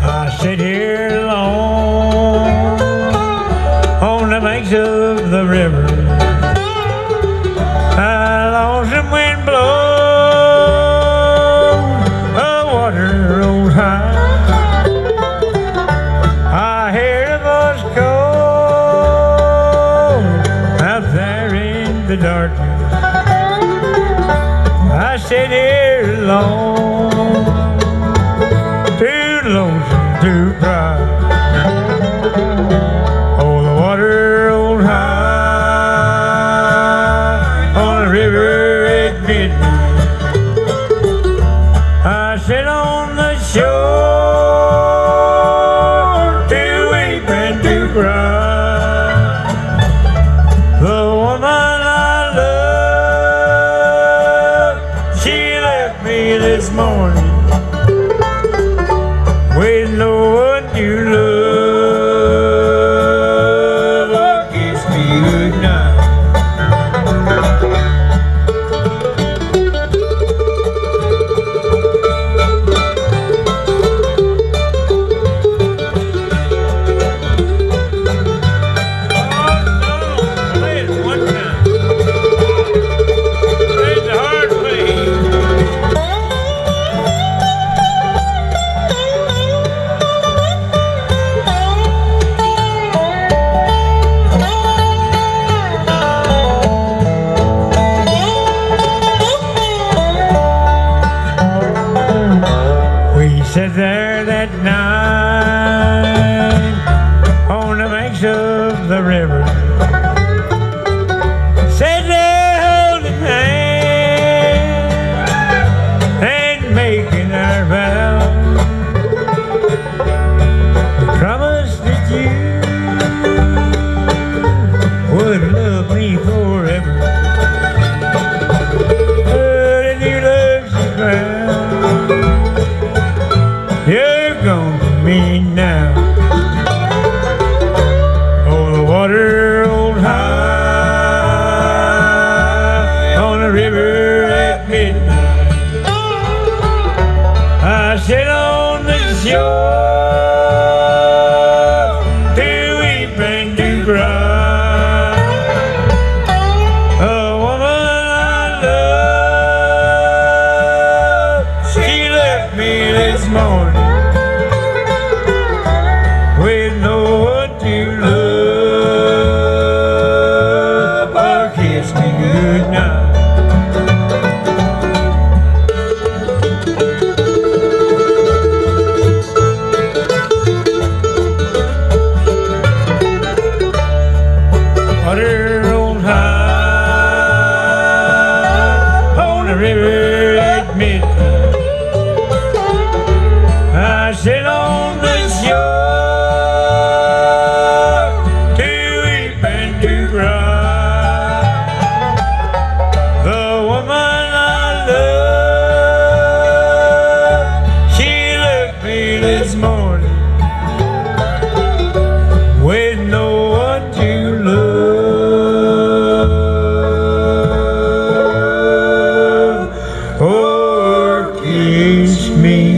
I sit here alone on the banks of the river. Wind blow, the water rolls high. I hear a voice call out there in the darkness. I sit here alone, too lonesome to cry. There that night on the banks of the river. me now. me.